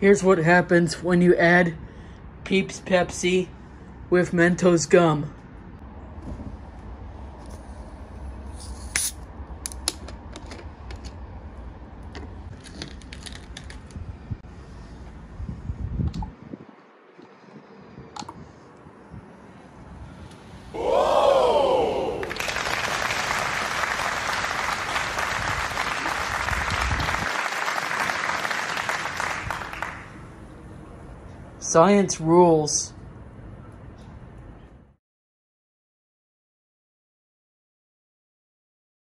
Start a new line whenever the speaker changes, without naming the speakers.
Here's what happens when you add Peeps Pepsi with Mentos gum. Science rules.